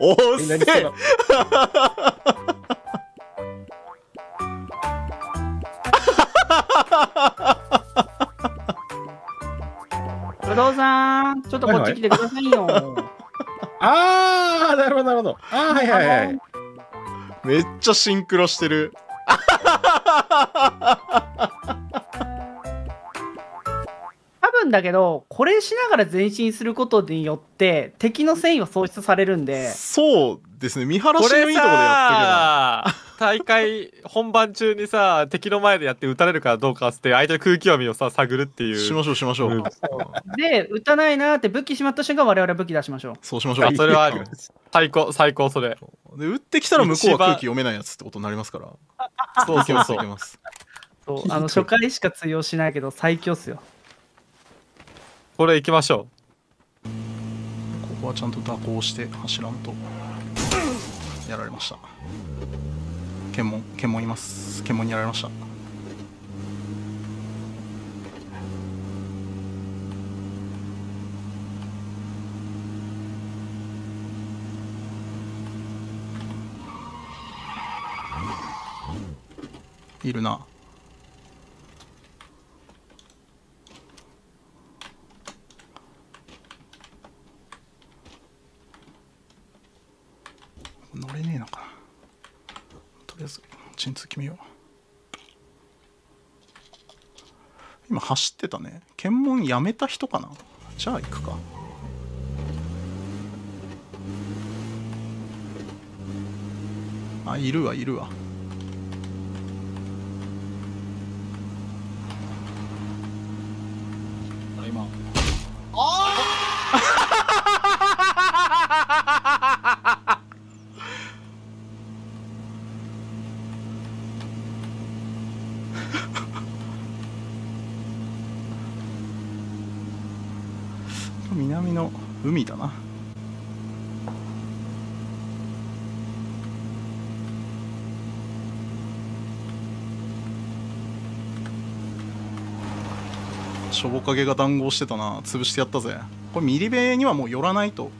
おっせみんなにして不動産ちょっとこっち来てくださいよ。あー、なるほど、なるほど。あー、はいはいはい。めっちゃシンクロしてる。多分だけど、これしながら前進することによって、敵の戦意は喪失されるんで、そうですね。見晴らこれしのいいとこでやっさ大会本番中にさ敵の前でやって撃たれるかどうかっつって相手の空気読みをさ探るっていう。しましょうしましょう。で、撃たないなーって武器しまった瞬間、我々は武器出しましょう。そうしましょうあ。それはある最高最高それで、撃ってきたら向こうは空気読めないやつってことになりますから。そうそうそう。そうあの初回しか通用しないけど、最強っすよ。これ行きましょうここはちゃんと蛇行して走らんと。やられました。検問、検問います。検問にやられました。いるな。乗れねえのか。なとりあえず鎮痛決めよう。今走ってたね。検問やめた人かな。じゃあ行くか。あいるわいるわ。あ今。南の海だな。しょぼ影が談合してたな。潰してやったぜ。これミリベにはもう寄らないと。